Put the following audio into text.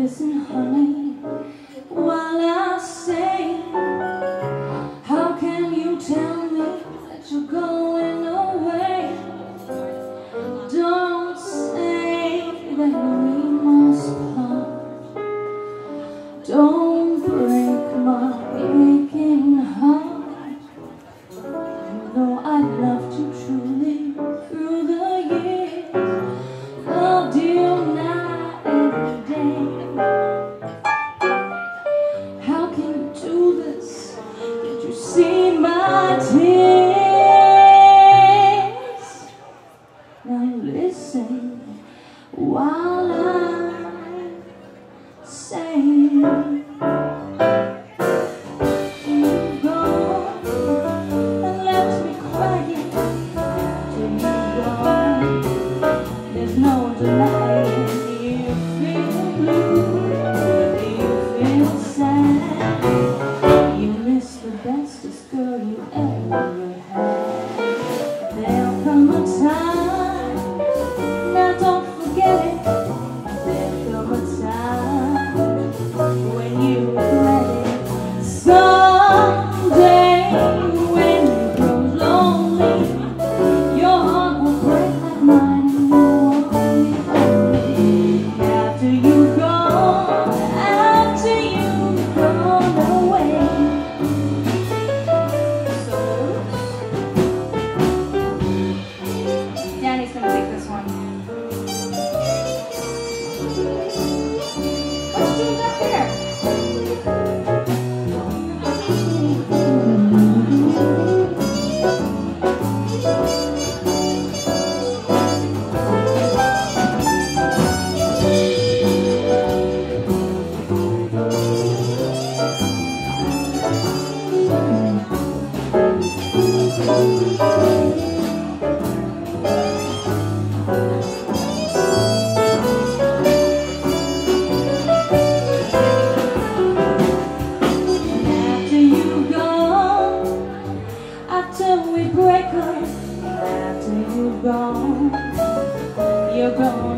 Listen, honey. my tears. Now listen while I gelin after we break up, after you're gone, you're gone.